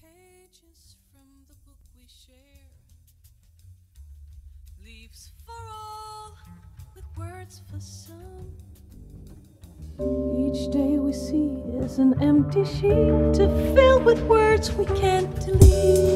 pages from the book we share. Leaves for all, with words for some. Each day we see is an empty sheet to fill with words we can't delete.